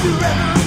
Forever.